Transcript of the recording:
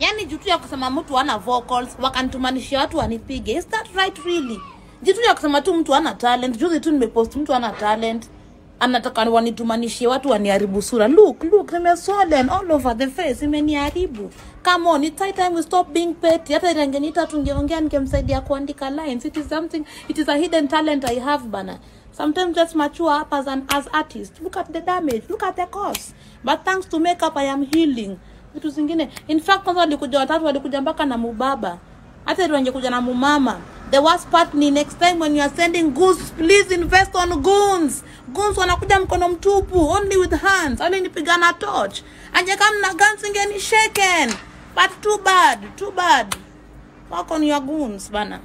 yani jutu ya kusema mtu ana vocals wakanitumanishia watu wanipige. Is that right really? Jitu ya kusema tu mtu ana talent. Juzi tu nimepost mtu ana talent. Anataka wanitumanishie watu waniharibu sura. Look look nimeswollen all over the face. Imeniharibu come on it's high time we stop being petty. Hata irengenita tungeongea ningemsaidia kuandika lines. It is something it is a hidden talent i have bana. Sometimes just mature up as an as artist. Look at the damage. Look at the cause but thanks to makeup i am healing vitu zingine. In fact kwanza walikuja watatu walikuja mpaka na mubaba. Hata wangekuja na mumama. The worst part ni next time when you are sending goons please invest on goons. Goons wanakuja mkono mtupu only with hands. Alinipigana torch. Anjekamna guns ingeni shaken. But too bad too bad. Wako ni your goons bana